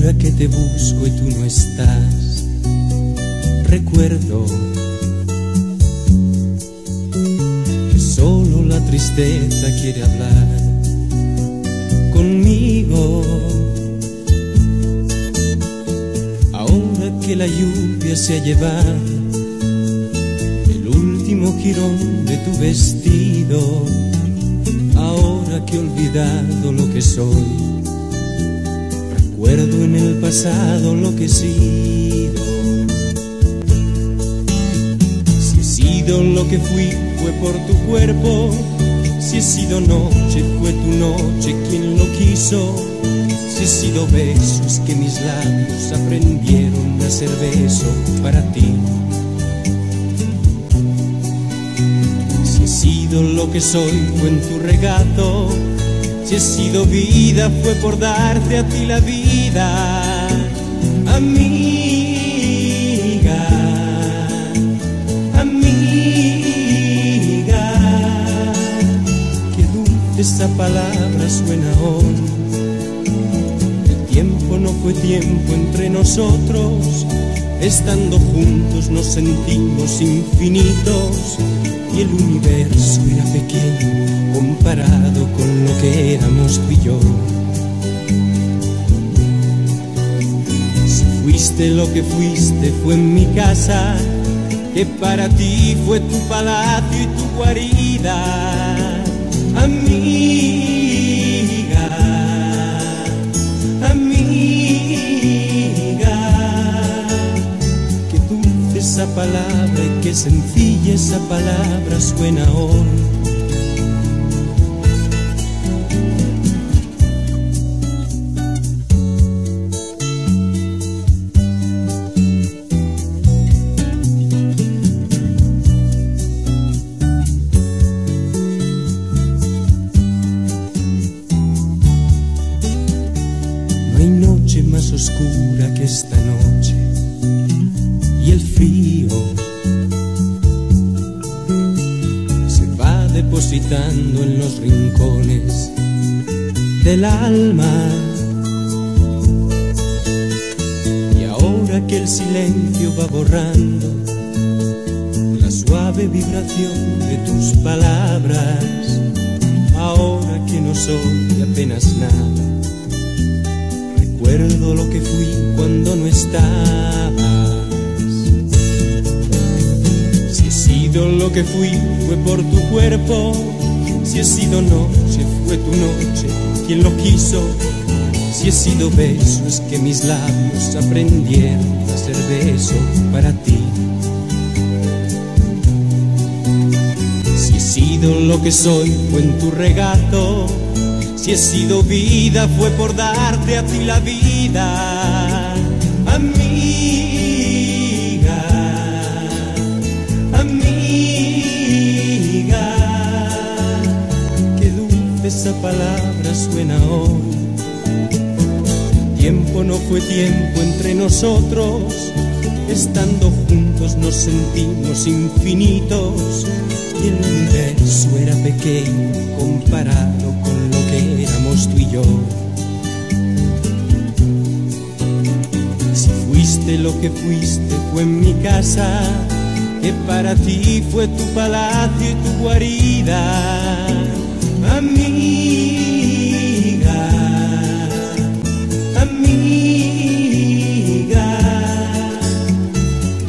que te busco y tú no estás. Recuerdo que solo la tristeza quiere hablar conmigo. Ahora que la lluvia se ha llevado el último jirón de tu vestido, ahora que he olvidado lo que soy, recuerdo en el pasado lo que he sido. Si he sido lo que fui, fue por tu cuerpo. Si he sido noche, fue tu noche quien lo quiso. Si he sido besos que mis labios aprendieron a ser beso para ti. Si he sido lo que soy, fue en tu regato. Si he sido vida, fue por darte a ti la vida. Amiga, amiga, qué dulce esa palabra suena hoy. El tiempo no fue tiempo entre nosotros, estando juntos nos sentimos infinitos y el universo era pequeño comparado con lo que éramos tú y yo. Si fuiste lo que fuiste fue en mi casa, que para ti fue tu palacio y tu guarida. Esa palabra y qué sencilla esa palabra suena hoy. No hay noche más oscura que esta noche y el frío va depositando en los rincones del alma. Y ahora que el silencio va borrando la suave vibración de tus palabras, ahora que no soy apenas nada Recuerdo lo que fui cuando no estabas. Sido lo que fui, fue por tu cuerpo. Si he sido noche, fue tu noche quien lo quiso. Si he sido beso, es que mis labios aprendieron a ser beso para ti. Si he sido lo que soy, fue en tu regato. Si he sido vida fue por darte a ti la vida, esa palabra suena hoy. Tiempo no fue tiempo entre nosotros, estando juntos nos sentimos infinitos y el universo era pequeño comparado con lo que éramos tú y yo. Si fuiste lo que fuiste fue en mi casa, que para ti fue tu palacio y tu guarida, amiga, amiga.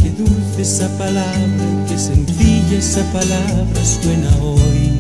Qué dulce esa palabra, qué sencilla esa palabra suena hoy.